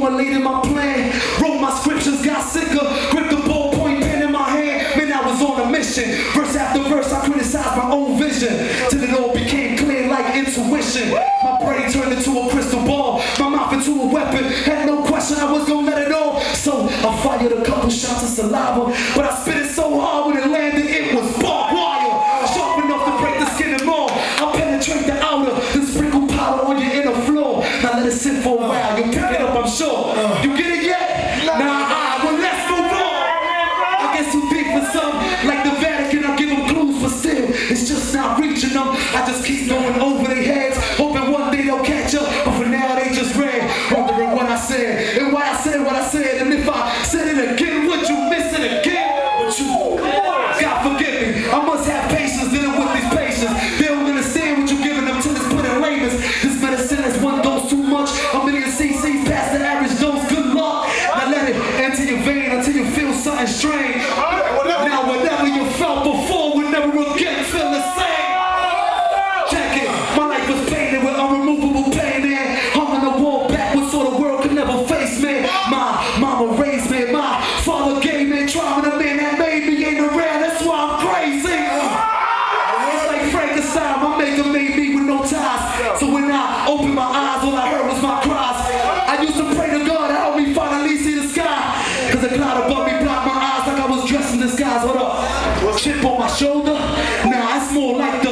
formulated my plan. Wrote my scriptures, got sicker. Gripped the ballpoint pen in my hand. Man, I was on a mission. Verse after verse, I criticized my own vision. Till it all became clear like intuition. My brain turned into a crystal ball. My mouth into a weapon. Had no question, I was gonna let it all. So I fired a couple shots of saliva. But I spit it so hard when it landed, it was barbed wire. Sharp enough to break the skin and more. I penetrate the outer, then sprinkle powder on your inner floor. Now let it sit for a while. You'll pick it up, I'm sure. You get it yet? Nah, ah, well let's move on. I guess too deep for some, like the Vatican. I give them clues, but still, it's just not reaching them. I just keep going over their heads, hoping one day they'll catch up. But for now, they just read, wondering what I said and why I said what I said. And if I said it again, feel chip on my shoulder. Now it's more like the